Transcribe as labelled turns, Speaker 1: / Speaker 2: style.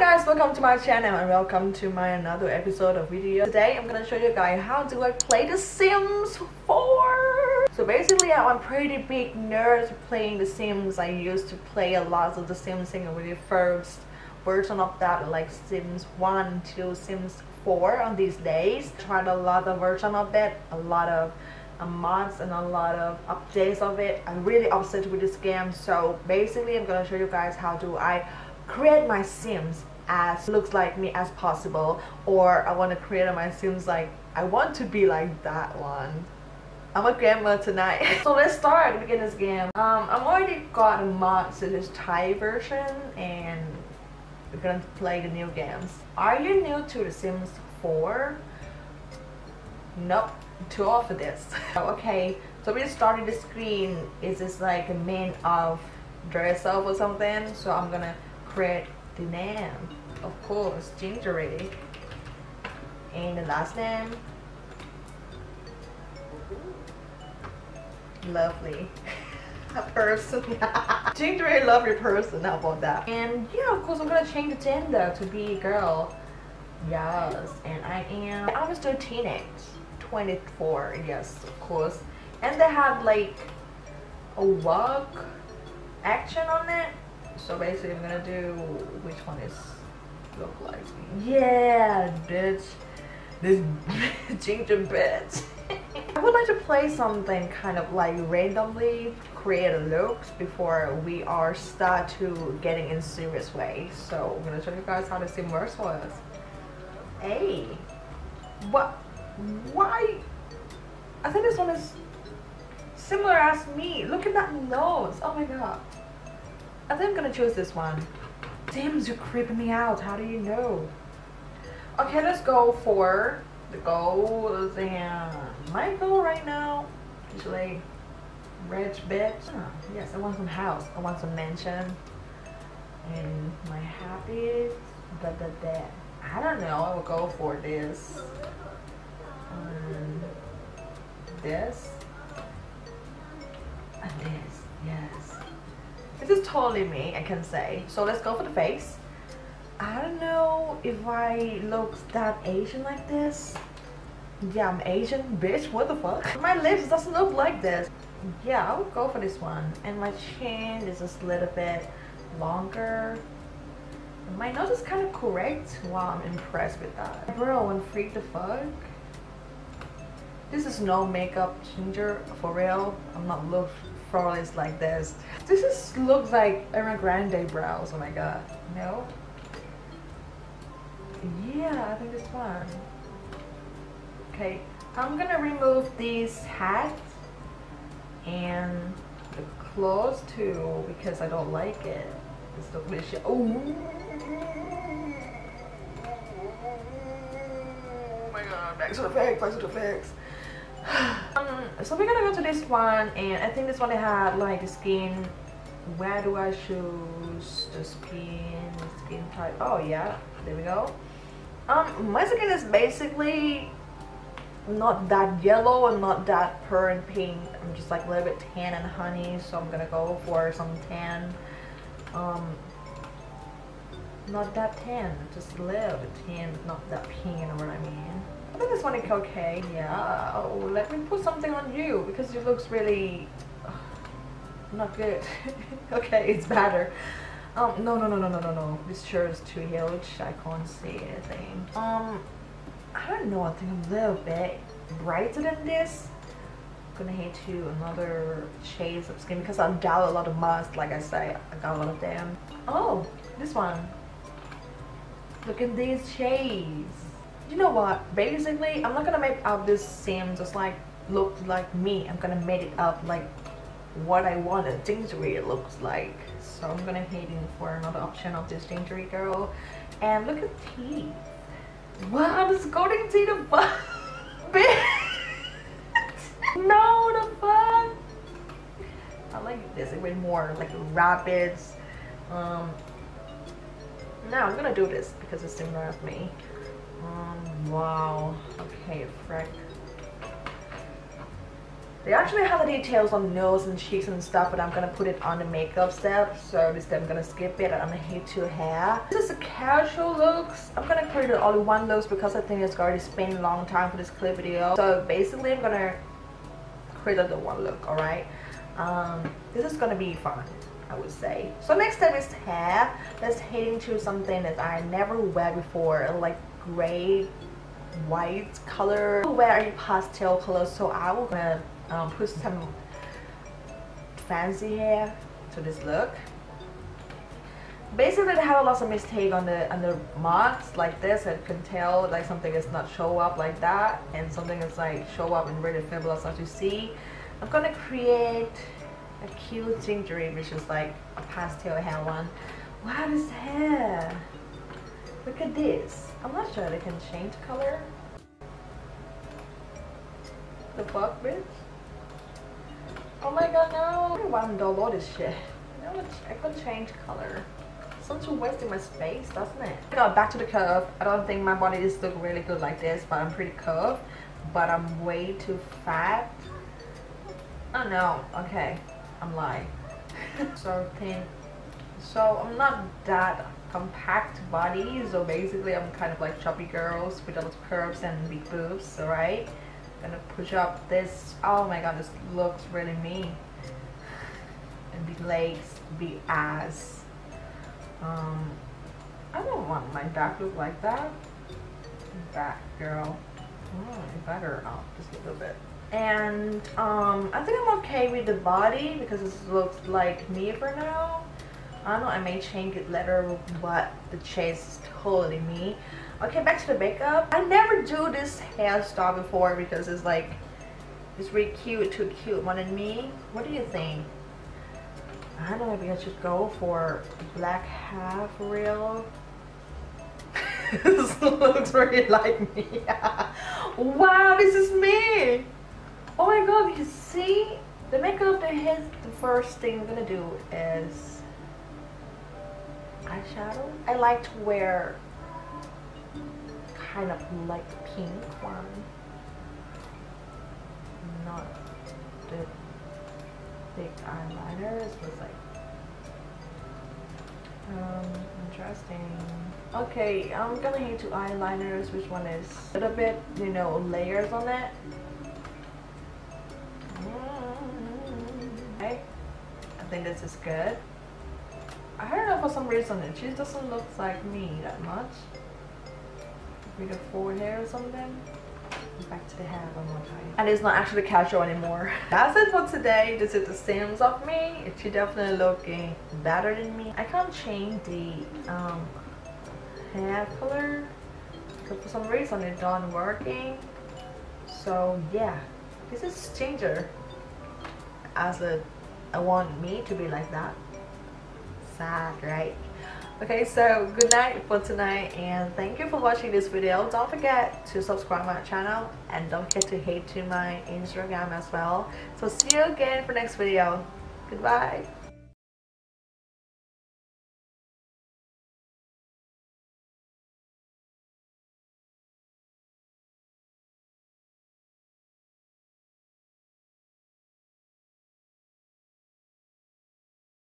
Speaker 1: guys, welcome to my channel and welcome to my another episode of video. Today I'm gonna show you guys how do I play The Sims 4. So basically I'm a pretty big nerd playing The Sims. I used to play a lot of The Sims in the first version of that like Sims 1 to Sims 4 on these days. Tried a lot of version of it, a lot of uh, mods and a lot of updates of it. I'm really obsessed with this game so basically I'm gonna show you guys how do I create my sims as looks like me as possible or I want to create my sims like I want to be like that one. I'm a grandma tonight. So let's start begin this game. Um I'm already got a mod to this Thai version and we're gonna play the new games. Are you new to the Sims 4 nope too old for this. Okay so we started the screen. Is this like a main of dress up or something? So I'm gonna create the name. Of course, Gingerie. And the last name. Lovely. A person. Gingerie lovely person, how about that? And yeah, of course I'm gonna change the gender to be girl. Yes, and I am I'm still teenage. 24, yes, of course. And they have like a walk action on it so basically I'm gonna do which one is look like Yeah, bitch. This ginger bitch. I would like to play something kind of like randomly create a looks before we are start to getting in serious way. So I'm gonna show you guys how works for us. Hey, what? Why? I think this one is similar as me. Look at that nose. Oh my god. I think I'm gonna choose this one. Sims, you're creeping me out. How do you know? Okay, let's go for the goals and goal right now like rich bitch. Oh, yes, I want some house. I want some mansion. And my happiest, but the that. I don't know. I will go for this. Um, this. And this. Yes. This is totally me, I can say. So let's go for the face. I don't know if I look that Asian like this. Yeah, I'm Asian, bitch, what the fuck? My lips doesn't look like this. Yeah, I would go for this one. And my chin is just a little bit longer. My nose is kind of correct. Wow, I'm impressed with that. Bro, I'm freak the fuck. This is no makeup ginger, for real. I'm not look flawless like this. This is looks like Ariana Grande brows. Oh my god. No? Yeah, I think this one. Okay, I'm gonna remove this hat and the clothes too because I don't like it. It's delicious. Oh! oh my god, back to the facts, back to the facts so we're gonna go to this one and I think this one they had like the skin. Where do I choose the skin? Skin type. Oh yeah. There we go. Um my skin is basically not that yellow and not that purr and pink. I'm just like a little bit tan and honey so I'm gonna go for some tan. Um not that tan just a little bit tan not that pink you know what I mean think this one is okay. Yeah. Oh, let me put something on you because you looks really uh, not good. okay, it's better. Um, no, no, no, no, no, no, no. This shirt is too huge. I can't see anything. Um, I don't know. I think a little bit brighter than this. I'm gonna hit you another shades of skin because I got a lot of mask. Like I say, I got a lot of them. Oh, this one. Look at these shades you know what? Basically i'm not gonna make up this sim just like look like me. I'm gonna make it up like what i want a Gingerie looks like. So i'm gonna hit in for another option of this Gingerie girl. And look at teeth wow this golden teeth of no the fuck. I like this. Even more like rabbits um now i'm gonna do this because it's similar as me um, wow. Okay, frick. They actually have the details on nose and cheeks and stuff, but I'm gonna put it on the makeup step. So this time I'm gonna skip it. I'm gonna hit to hair. This is a casual looks. I'm gonna create only one looks because I think it's already spent a long time for this clip video. So basically, I'm gonna create the one look. All right. Um, this is gonna be fun. I would say. So next step is hair. Let's head into something that I never wear before, like gray, white color. I wear any pastel color, so I will um, put some fancy hair to this look. Basically, I have a lot of mistake on the on the marks like this. I can tell like something is not show up like that, and something is like show up in really fabulous as you see. I'm gonna create a cute Gingerie, which is like a pastel hair one. Wow, this hair! Look at this. I'm not sure they can change color. The fuck, bitch? Oh my god, no! I want to download this shit. I could change color. Such a waste of my space, doesn't it? I got back to the curve. I don't think my body is look really good like this, but I'm pretty curved. But I'm way too fat. Oh no, okay. I'm lying. so thin. So I'm not that compact body. So basically I'm kind of like chubby girls with a lot of curves and big boobs, alright? Gonna push up this. Oh my god, this looks really me. And big legs, big ass. Um, I don't want my back look like that. Back girl. Mm, better off just a little bit and um, I think I'm okay with the body because this looks like me for now I know I may change it later but the chase is totally me. Okay back to the makeup. I never do this hairstyle before because it's like it's really cute too cute. More than me? What do you think? I don't know if I should go for black for real. This looks really like me. Wow this is me! Oh my god, you see? The makeup that has the first thing I'm gonna do is eyeshadow. I like to wear kind of light pink one. Not the big eyeliners, but like um interesting. Okay, I'm gonna need two eyeliners. Which one is a little bit, you know, layers on it. Okay, I think this is good. I don't know for some reason it just doesn't look like me that much. With a forehead or something. Back to the hair one more time. And it's not actually casual anymore. That's it for today. This is the Sims of me. It's definitely looking better than me. I can't change the um, hair color. Because for some reason it's not working. So yeah. This is Ginger as a I want me to be like that. Right? Okay, so good night for tonight and thank you for watching this video. Don't forget to subscribe my channel and don't forget to hate to my Instagram as well. So see you again for next video. Goodbye.